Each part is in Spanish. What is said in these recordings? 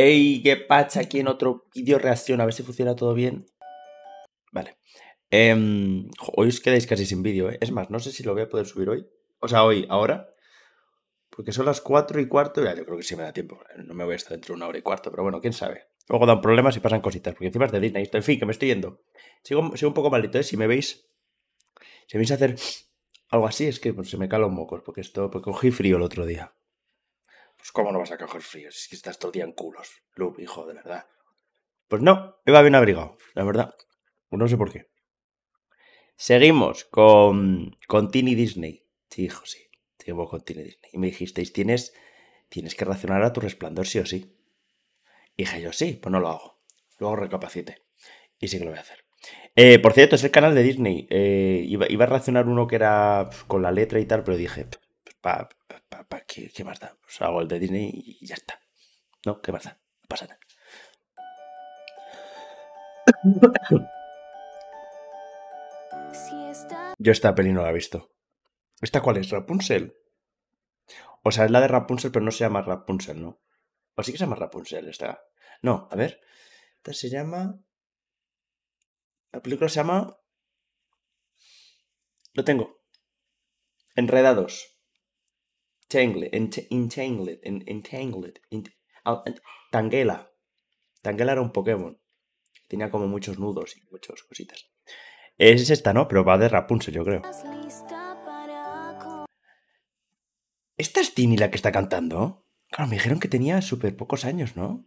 Ey, qué pacha aquí en otro vídeo reacción, a ver si funciona todo bien. Vale. Em, hoy os quedáis casi sin vídeo, ¿eh? Es más, no sé si lo voy a poder subir hoy. O sea, hoy, ahora. Porque son las 4 y cuarto. Ya, yo creo que sí me da tiempo. No me voy a estar dentro de una hora y cuarto, pero bueno, quién sabe. Luego dan problemas y pasan cositas. Porque encima es de Disney. En fin, que me estoy yendo. Sigo, un poco malito, ¿eh? Si me veis. Si me veis hacer algo así, es que pues, se me calan mocos. Porque esto. Porque cogí frío el otro día. Pues, ¿cómo no vas a coger frío? Si estás todo el día en culos. Luke, hijo, de verdad. Pues no, iba bien abrigado, la verdad. Pues no sé por qué. Seguimos con, con Tini Disney. Sí, hijo, sí. Seguimos con Tini Disney. Y me dijisteis, tienes, tienes que racionar a tu resplandor, sí o sí. Y dije yo, sí, pues no lo hago. Luego recapacite. Y sí que lo voy a hacer. Eh, por cierto, es el canal de Disney. Eh, iba, iba, a racionar uno que era con la letra y tal, pero dije, pa, pa, pa, ¿qué, ¿qué, más da? Pues hago el de Disney y ya está. ¿No? ¿Qué más da? No pasa nada. Yo esta peli no la he visto. ¿Esta cuál es? ¿Rapunzel? O sea, es la de Rapunzel, pero no se llama Rapunzel, ¿no? ¿O sí que se llama Rapunzel esta? No, a ver. Esta se llama... La película se llama... Lo tengo. Enredados. Tangled, Entangled, Entangled, Tangela. Tangela era un Pokémon. Tenía como muchos nudos y muchas cositas. Es esta, ¿no? Pero va de Rapunzel, yo creo. ¿Esta es Tini la que está cantando? Claro, me dijeron que tenía súper pocos años, ¿no?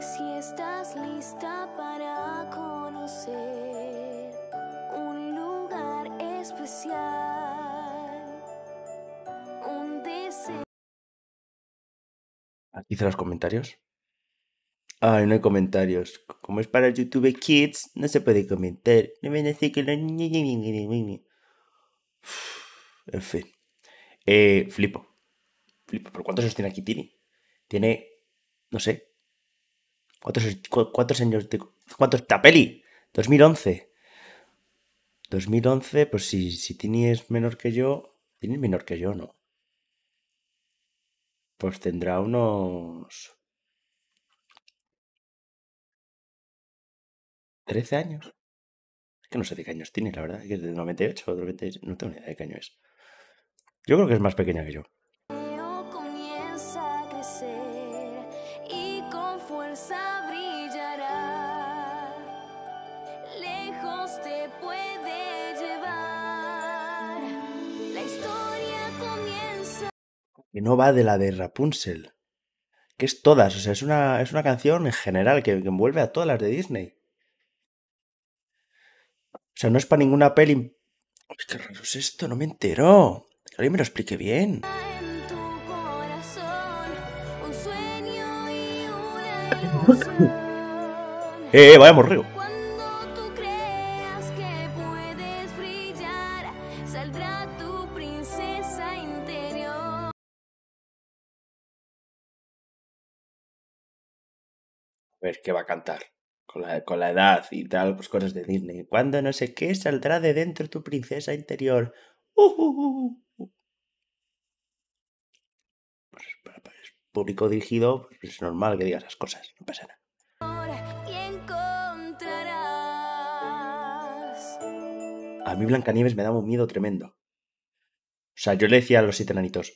Si estás lista para conocer Aquí hice los comentarios. Ay, no hay comentarios. Como es para YouTube Kids, no se puede comentar. No me decir que En fin. Eh, flipo. Flipo. ¿Por cuántos años tiene aquí Tini? Tiene. No sé. ¿Cuántos, cuántos años de. ¿Cuántos? ¡La peli! 2011. 2011, pues si, si Tini es menor que yo. Tini es menor que yo, ¿no? Pues tendrá unos. 13 años. Es que no sé de qué años tiene, la verdad. Es que es de 98 o 96. No tengo ni idea de qué año es. Yo creo que es más pequeña que yo. Que no va de la de Rapunzel. Que es todas. O sea, es una, es una canción en general que, que envuelve a todas las de Disney. O sea, no es para ninguna peli. qué raro es esto, no me entero. Que alguien me lo explique bien. eh, eh, vaya morreo. A ver, ¿qué va a cantar? con la, edad y tal, pues cosas de Disney. Cuando no sé qué saldrá de dentro tu princesa interior. Uh, uh, uh, pues para, público dirigido, pues es normal que diga esas cosas, no pasa nada. A mí Blancanieves me daba un miedo tremendo. O sea, yo le decía a los siete nanitos,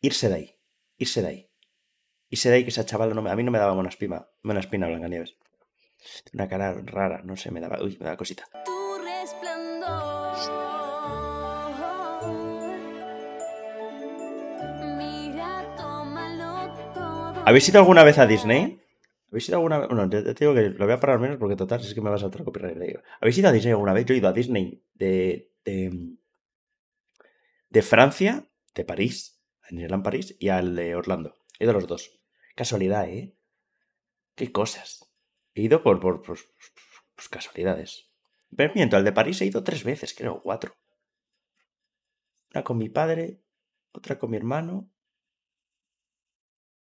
irse de ahí, irse de ahí. Irse de ahí que esa chavala no me, a mí no me daba buena espina, buena espina Blancanieves. Una cara rara, no sé, me daba, uy, me daba cosita. ¿Habéis ido alguna vez a Disney? ¿Habéis ido alguna vez? Bueno, te, digo que lo voy a parar menos porque total es que me vas a otra copyright. ¿Habéis ido a Disney alguna vez? Yo he ido a Disney de, de, de Francia, de París, a Disneyland París y al de Orlando. He ido a los dos. Casualidad, ¿eh? Qué cosas. He ido por, por, por, por casualidades. Pero miento, al de París he ido tres veces, creo, cuatro. Una con mi padre, otra con mi hermano,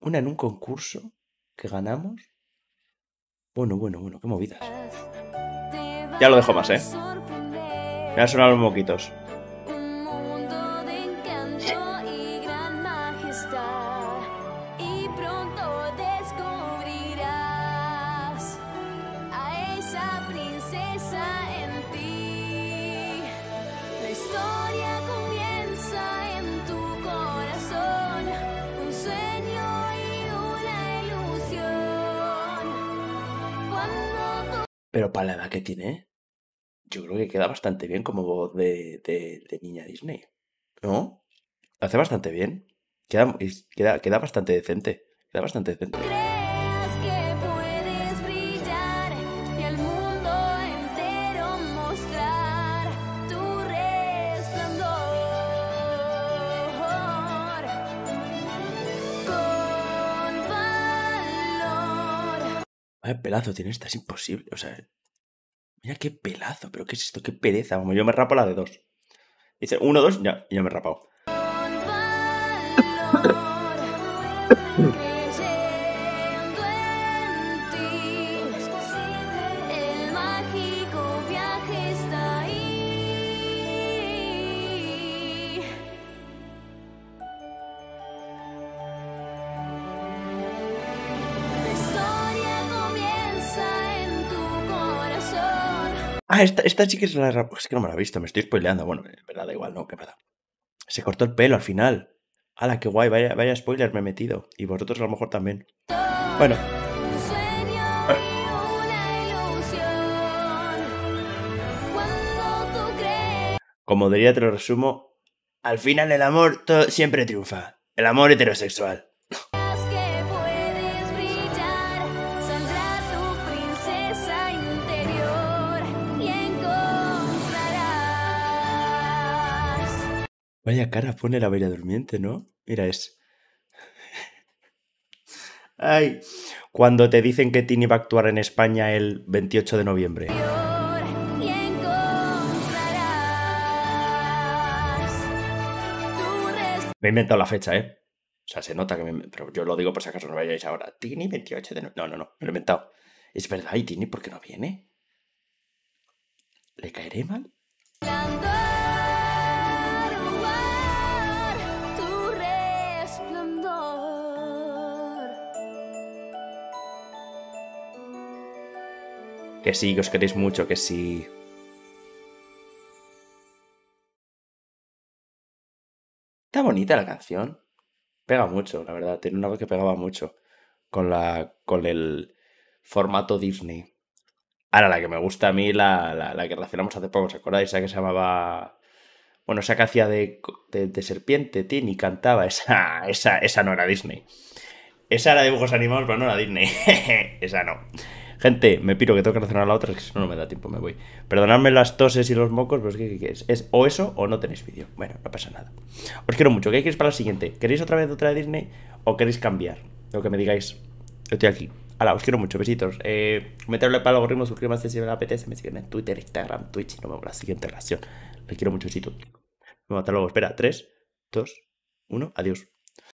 una en un concurso que ganamos. Bueno, bueno, bueno, qué movidas. Ya lo dejo más, ¿eh? Me han sonado los moquitos. Pero para la edad que tiene, yo creo que queda bastante bien como voz de, de, de niña Disney. ¿No? Hace bastante bien. Queda, queda, queda bastante decente. Queda bastante decente. Vaya pelazo tiene esta, es imposible. O sea, mira qué pelazo, pero ¿qué es esto? Qué pereza. Vamos, yo me rapo la de dos. Dice uno, dos, ya, ya me he rapado. Ah, esta, esta sí es la Es que no me la he visto, me estoy spoileando. Bueno, en verdad da igual, no, qué pasa. Se cortó el pelo al final. ¡Hala, qué guay! Vaya, vaya spoiler me he metido. Y vosotros a lo mejor también. Bueno, como diría, te lo resumo. Al final el amor siempre triunfa. El amor heterosexual. Vaya cara pone la bella durmiente, ¿no? Mira, es. Ay. Cuando te dicen que Tini va a actuar en España el 28 de noviembre. Me he inventado la fecha, ¿eh? O sea, se nota que me... Pero yo lo digo por si acaso no vayáis ahora. Tini 28 de noviembre. No, no, no. Me lo he inventado. Es verdad. ¿Y Tini por qué no viene? ¿Le caeré mal? Resplandor, Que sí, que os queréis mucho, que sí. Está bonita la canción. Pega mucho, la verdad. Tiene una voz que pegaba mucho. Con la. con el formato Disney. Ahora, la que me gusta a mí, la, la, que relacionamos hace poco, ¿os acordáis? Esa que se llamaba. Bueno, esa que hacía de, de, de serpiente, Tini, cantaba. Esa, esa, esa no era Disney. Esa era dibujos animados, pero no era Disney. esa no. Gente, me piro que tengo que relacionar a la otra, que si no, no me da tiempo, me voy. Perdonadme las toses y los mocos, pero es que, que es, o eso o no tenéis vídeo. Bueno, no pasa nada. Os quiero mucho. ¿Qué queréis para la siguiente? ¿Queréis otra vez otra de Disney o queréis cambiar? Lo que me digáis. Yo estoy aquí. Hala, os quiero mucho. Besitos. Eh, meterle para el algoritmo, suscríbanse si les apetece. Me siguen en Twitter, Instagram, Twitch y nos vemos la siguiente relación. Les quiero mucho, besitos. Hasta luego. Espera, 3, 2, 1, adiós.